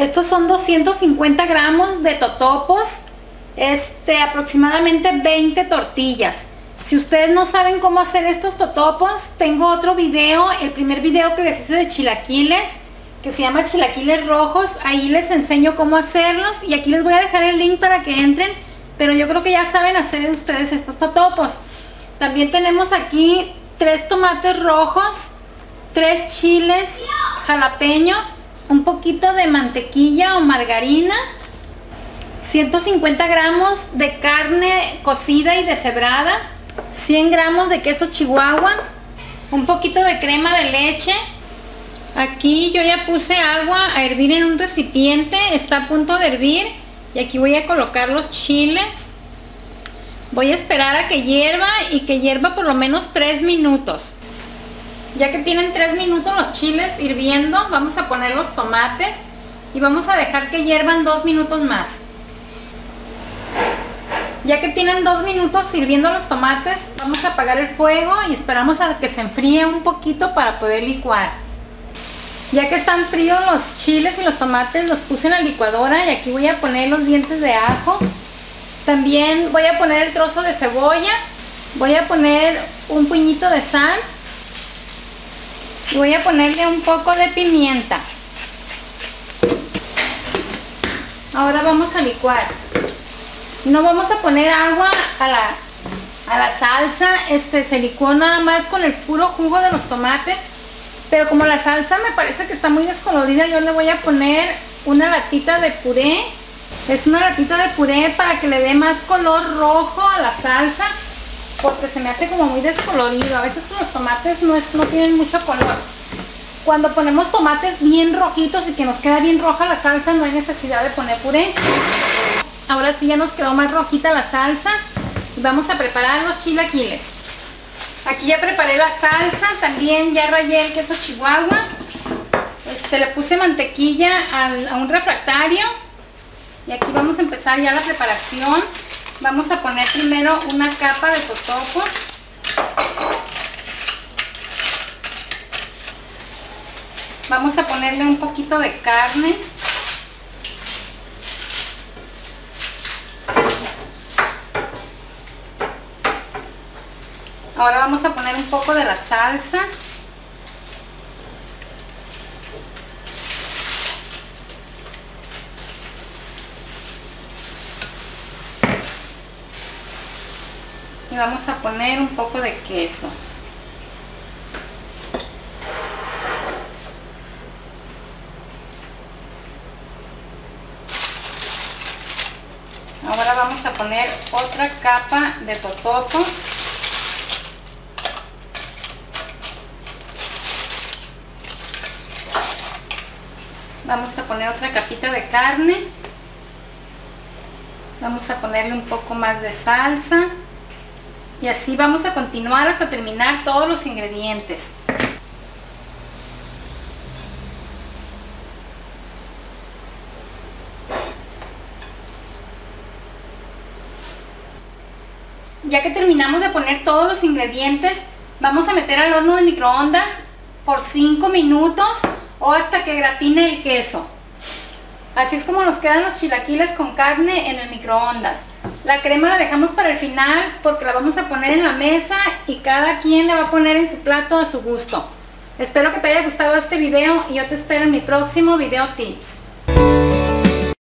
Estos son 250 gramos de totopos, este, aproximadamente 20 tortillas. Si ustedes no saben cómo hacer estos totopos, tengo otro video, el primer video que les hice de chilaquiles, que se llama chilaquiles rojos. Ahí les enseño cómo hacerlos y aquí les voy a dejar el link para que entren. Pero yo creo que ya saben hacer ustedes estos totopos. También tenemos aquí tres tomates rojos, tres chiles jalapeño, un poquito de mantequilla o margarina, 150 gramos de carne cocida y deshebrada, 100 gramos de queso chihuahua, un poquito de crema de leche. Aquí yo ya puse agua a hervir en un recipiente, está a punto de hervir y aquí voy a colocar los chiles. Voy a esperar a que hierva y que hierva por lo menos 3 minutos. Ya que tienen 3 minutos los chiles hirviendo, vamos a poner los tomates y vamos a dejar que hiervan 2 minutos más. Ya que tienen 2 minutos sirviendo los tomates, vamos a apagar el fuego y esperamos a que se enfríe un poquito para poder licuar. Ya que están fríos los chiles y los tomates, los puse en la licuadora y aquí voy a poner los dientes de ajo. También voy a poner el trozo de cebolla, voy a poner un puñito de sal voy a ponerle un poco de pimienta. Ahora vamos a licuar. No vamos a poner agua a la, a la salsa, este se licuó nada más con el puro jugo de los tomates. Pero como la salsa me parece que está muy descolorida, yo le voy a poner una latita de puré. Es una latita de puré para que le dé más color rojo a la salsa porque se me hace como muy descolorido. A veces los tomates no, no tienen mucho color. Cuando ponemos tomates bien rojitos y que nos queda bien roja la salsa, no hay necesidad de poner puré. Ahora sí ya nos quedó más rojita la salsa. Y vamos a preparar los chilaquiles. Aquí ya preparé la salsa, también ya rayé el queso chihuahua. Este, le puse mantequilla a un refractario. Y aquí vamos a empezar ya la preparación. Vamos a poner primero una capa de totopos. Vamos a ponerle un poquito de carne. Ahora vamos a poner un poco de la salsa. Y vamos a poner un poco de queso. Ahora vamos a poner otra capa de totopos. Vamos a poner otra capita de carne. Vamos a ponerle un poco más de salsa y así vamos a continuar hasta terminar todos los ingredientes. Ya que terminamos de poner todos los ingredientes, vamos a meter al horno de microondas por 5 minutos o hasta que gratine el queso. Así es como nos quedan los chilaquiles con carne en el microondas. La crema la dejamos para el final porque la vamos a poner en la mesa y cada quien la va a poner en su plato a su gusto. Espero que te haya gustado este video y yo te espero en mi próximo video tips.